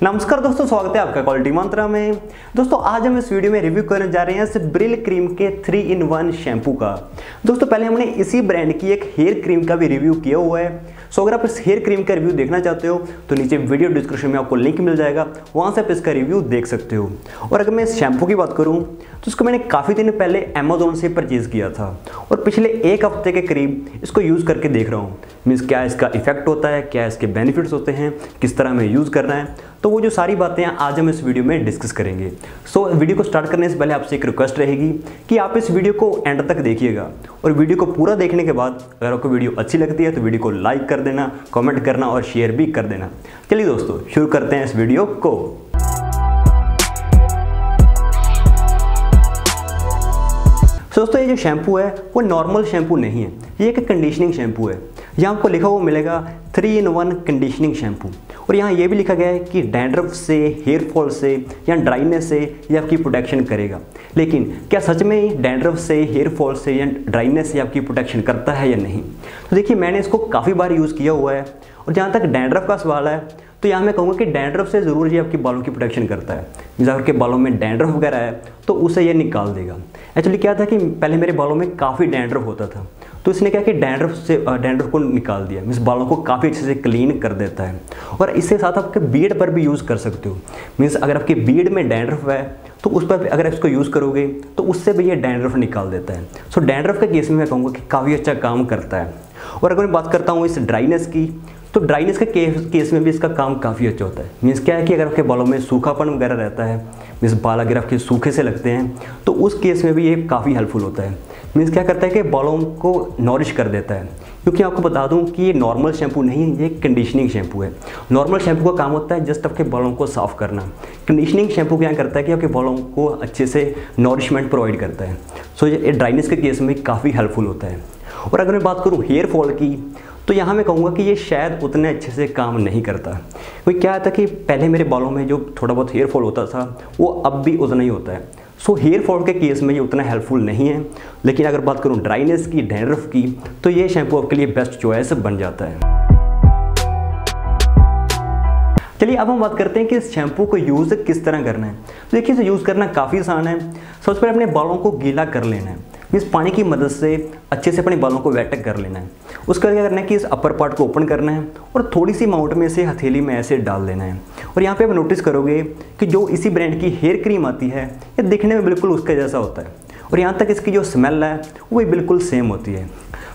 स्वागत है आपका क्वालिटी मंत्रा में। दोस्तों, आज हम इस वीडियो में रिव्यू करने जा रहे हैं ब्रिल क्रीम के थ्री इन वन शैम्पू का। दोस्तों, पहले हमने इसी ब्रांड की एक हेयर क्रीम का भी रिव्यू किया हुआ है। सो अगर आप इस हेयर क्रीम का रिव्यू देखना चाहते हो तो नीचे वीडियो डिस्क्रिप्शन में आपको लिंक मिल जाएगा। वहाँ से आप इसका रिव्यू देख सकते हो। और अगर मैं इस शैम्पू की बात करूँ तो इसको मैंने काफ़ी दिन पहले अमेजोन से परचेज़ किया था। और पिछले एक हफ़्ते के करीब इसको यूज़ करके देख रहा हूँ। मीन्स क्या इसका इफ़ेक्ट होता है, क्या इसके बेनिफिट्स होते हैं, किस तरह में यूज़ करना है। तो वो जो सारी बातें हैं आज हम इस वीडियो में डिस्कस करेंगे। सो so, वीडियो को स्टार्ट करने से पहले आपसे एक रिक्वेस्ट रहेगी कि आप इस वीडियो को एंड तक देखिएगा। और वीडियो को पूरा देखने के बाद अगर आपको वीडियो अच्छी लगती है तो वीडियो को लाइक कर देना कॉमेंट करना और शेयर भी कर देना। चलिए दोस्तों शुरू करते हैं इस वीडियो को। दोस्तों ये जो शैम्पू है वो नॉर्मल शैम्पू नहीं है। ये एक कंडीशनिंग शैम्पू है। यहाँ आपको लिखा हुआ मिलेगा three in one conditioning shampoo और यहाँ ये भी लिखा गया है कि डैंड्रफ से हेयर फॉल से, या ड्राइनेस से ये आपकी प्रोटेक्शन करेगा। लेकिन क्या सच में डैंड्रफ से हेयर फॉल से, या ड्राइनेस से आपकी प्रोटेक्शन करता है या नहीं? तो देखिए, मैंने इसको काफ़ी बार यूज़ किया हुआ है और जहाँ तक डैंड्रफ का सवाल है तो यहाँ मैं कहूँगा कि डैंड्रफ से ज़रूर ये आपके बालों की प्रोटेक्शन करता है। जैसे आपके बालों में डैंड्रफ वगैरह है तो उसे ये निकाल देगा। एक्चुअली क्या था कि पहले मेरे बालों में काफ़ी डैंड्रफ होता था। तो इसने क्या कि डैंड्रफ से डैंड्रफ को निकाल दिया। मीन्स बालों को काफ़ी अच्छे से क्लीन कर देता है। और इसके साथ आपके बीड पर भी यूज़ कर सकते हो। मीन्स अगर आपके बीड में डैंड्रफ है तो उस पर अगर इसको यूज़ करोगे तो उससे भी ये डैंड्रफ निकाल देता है। सो, डैंड्रफ के केस में मैं कहूँगा कि काफ़ी अच्छा काम करता है। और अगर मैं बात करता हूँ इस ड्राइनेस की तो ड्राइनेस के केस में भी इसका काम काफ़ी अच्छा होता है। मीन्स क्या है कि अगर आपके बालों में सूखापन वगैरह रहता है मीन्स बाल अगर आपके सूखे से लगते हैं तो उस केस में भी ये काफ़ी हेल्पफुल होता है। मीन्स क्या करता है कि बालों को नॉरिश कर देता है। क्योंकि आपको बता दूँ कि ये नॉर्मल शैम्पू नहीं है ये कंडीशनिंग शैम्पू है। नॉर्मल शैम्पू का काम होता है जस्ट आपके बालों को साफ़ करना। कंडीशनिंग शैम्पू क्या करता है कि आपके बालों को अच्छे से नॉरिशमेंट प्रोवाइड करता है। सो so, ये ड्राइनेस के केस में काफ़ी हेल्पफुल होता है। और अगर मैं बात करूँ हेयर फॉल की तो यहाँ मैं कहूँगा कि ये शायद उतने अच्छे से काम नहीं करता। क्योंकि क्या था कि पहले मेरे बालों में जो थोड़ा बहुत हेयर फॉल होता था वो अब भी उतना ही होता है। सो हेयर फॉल के केस में ये उतना हेल्पफुल नहीं है। लेकिन अगर बात करूँ ड्राइनेस की डैंड्रफ की तो ये शैम्पू आपके लिए बेस्ट चॉइस बन जाता है। चलिए, अब हम बात करते हैं कि इस शैम्पू को यूज़ किस तरह करना है। तो देखिए, इसे यूज़ करना काफ़ी आसान है। सबसे पहले अपने बालों को गीला कर लेना है। मीन्स पानी की मदद से अच्छे से अपने बालों को वेटक कर लेना है। उसका क्या करना है कि इस अपर पार्ट को ओपन करना है और थोड़ी सी अमाउंट में इसे हथेली में ऐसे डाल देना है। और यहाँ पे आप नोटिस करोगे कि जो इसी ब्रांड की हेयर क्रीम आती है, ये दिखने में बिल्कुल उसके जैसा होता है। और यहाँ तक इसकी जो स्मेल है, वो बिल्कुल सेम होती है।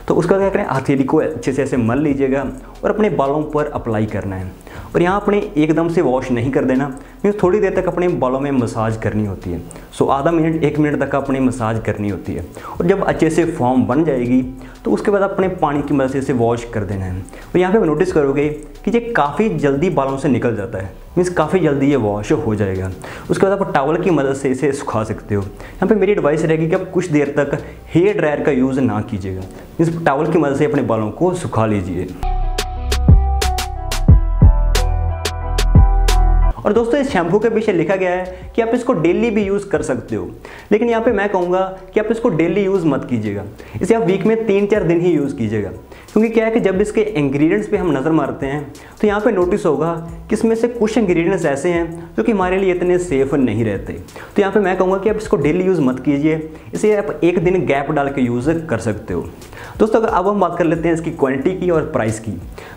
तो उसका क्या करें, हथेली को अच्छे से ऐसे मल लीजिएगा और अपने बालों पर अप्लाई करना है। और यहाँ अपने एकदम से वॉश नहीं कर देना मीन्स थोड़ी देर तक अपने बालों में मसाज करनी होती है। सो आधा मिनट एक मिनट तक अपने मसाज करनी होती है। और जब अच्छे से फॉर्म बन जाएगी तो उसके बाद अपने पानी की मदद से इसे वॉश कर देना है। और यहाँ पे नोटिस करोगे कि ये काफ़ी जल्दी बालों से निकल जाता है। मीन्स काफ़ी जल्दी ये वॉश हो जाएगा। उसके बाद आप टावल की मदद से इसे सुखा सकते हो। यहाँ पे मेरी एडवाइस रहेगी कि आप कुछ देर तक हेयर ड्रायर का यूज़ ना कीजिएगा। मीन्स टावल की मदद से अपने बालों को सुखा लीजिए। और दोस्तों, इस शैम्पू के पीछे लिखा गया है कि आप इसको डेली भी यूज़ कर सकते हो। लेकिन यहाँ पे मैं कहूँगा कि आप इसको डेली यूज़ मत कीजिएगा। इसे आप वीक में तीन चार दिन ही यूज़ कीजिएगा। क्योंकि क्या है कि जब इसके इंग्रेडिएंट्स पे हम नज़र मारते हैं तो यहाँ पे नोटिस होगा कि इसमें से कुछ इंग्रेडिएंट्स ऐसे हैं जो कि हमारे लिए इतने सेफ़ नहीं रहते। तो यहाँ पे मैं कहूँगा कि आप इसको डेली यूज़ मत कीजिए। इसे आप एक दिन गैप डाल के यूज़ कर सकते हो। दोस्तों, अगर अब हम बात कर लेते हैं इसकी क्वांटिटी की और प्राइस की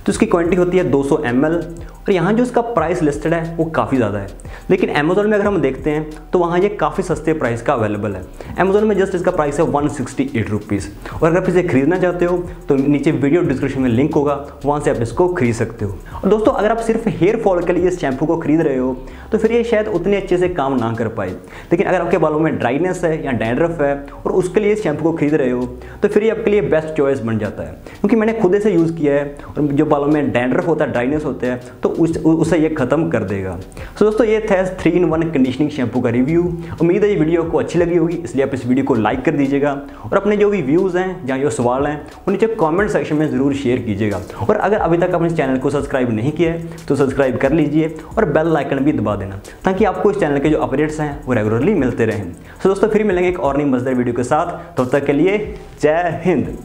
तो इसकी क्वांटिटी होती है 200 ml और यहाँ जो इसका प्राइस लिस्टेड है, वो काफ़ी ज़्यादा है। लेकिन अमेजोन में अगर हम देखते हैं तो वहाँ ये काफ़ी सस्ते प्राइस का अवेलेबल है। अमेजोन में जस्ट इसका प्राइस है वन सिक्सटी एट रुपीज़ और अगर आप इसे खरीदना चाहते हो तो नीचे वीडियो डिस्क्रिप्शन में लिंक होगा, वहाँ से आप इसको खरीद सकते हो। और दोस्तों, अगर आप सिर्फ़ हेयर फॉल के लिए इस शैम्पू को खरीद रहे हो तो फिर ये शायद उतने अच्छे से काम ना कर पाए। लेकिन अगर आपके बालों में ड्राइनेस है या डैंड्रफ है, और उसके लिए इस शैम्पू को खरीद रहे हो तो फिर ये आपके लिए बेस्ट चॉइस बन जाता है। क्योंकि मैंने खुद से यूज़ किया है, और जो बालों में डैंड्रफ होता है ड्राइनेस होता है तो उस, उसे ये ख़त्म कर देगा। सो so, दोस्तों ये था three in one conditioning shampoo का रिव्यू उम्मीद है ये वीडियो को अच्छी लगी होगी इसलिए आप इस वीडियो को लाइक कर दीजिएगा और अपने जो भी व्यूज़ हैं या जो सवाल हैं वो नीचे कमेंट सेक्शन में ज़रूर शेयर कीजिएगा। और अगर अभी तक आपने चैनल को सब्सक्राइब नहीं किया है तो सब्सक्राइब कर लीजिए और बेल आइकन भी दबा देना ताकि आपको इस चैनल के जो अपडेट्स हैं वो रेगुलरली मिलते रहें। सो so, दोस्तों फिर मिलेंगे एक और नई मजदार वीडियो के साथ। तब तो तक के लिए जय हिंद।